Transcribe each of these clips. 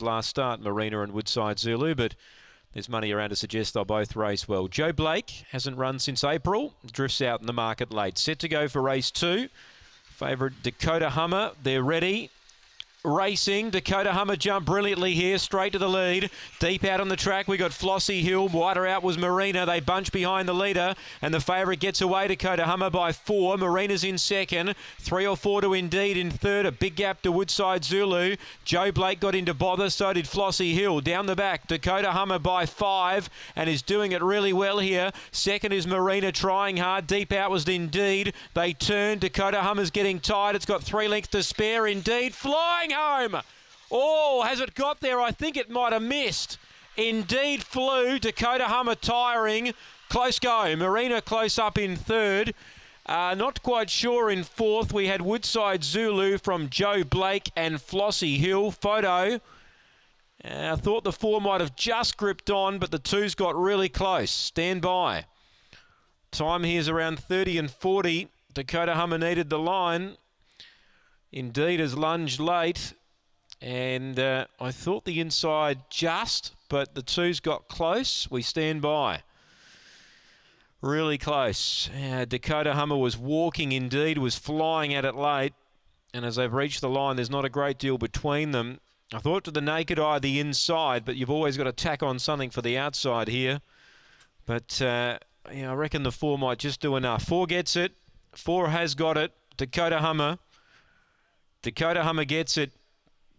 last start, Marina and Woodside Zulu, but there's money around to suggest they'll both race well. Joe Blake hasn't run since April, drifts out in the market late. Set to go for race two. Favourite Dakota Hummer, they're ready racing. Dakota Hummer jumped brilliantly here, straight to the lead. Deep out on the track, we got Flossie Hill. Wider out was Marina. They bunch behind the leader, and the favourite gets away. Dakota Hummer by four. Marina's in second. Three or four to Indeed in third. A big gap to Woodside Zulu. Joe Blake got into bother, so did Flossie Hill. Down the back, Dakota Hummer by five, and is doing it really well here. Second is Marina trying hard. Deep out was Indeed. They turn. Dakota Hummer's getting tired. It's got three lengths to spare. Indeed, flying home. Oh, has it got there? I think it might have missed. Indeed flew. Dakota Hummer tiring. Close go. Marina close up in third. Uh, not quite sure in fourth. We had Woodside Zulu from Joe Blake and Flossie Hill. Photo. Uh, I thought the four might have just gripped on, but the two's got really close. Stand by. Time here is around 30 and 40. Dakota Hummer needed the line. Indeed has lunged late. And uh, I thought the inside just, but the two's got close. We stand by. Really close. Uh, Dakota Hummer was walking indeed, was flying at it late. And as they've reached the line, there's not a great deal between them. I thought to the naked eye the inside, but you've always got to tack on something for the outside here. But uh, yeah, I reckon the four might just do enough. Four gets it. Four has got it. Dakota Hummer. Dakota Hummer gets it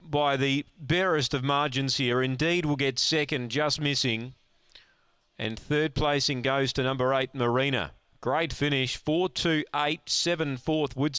by the barest of margins here. Indeed will get second, just missing. And third placing goes to number eight, Marina. Great finish. 4 2 8 7 fourth Woods.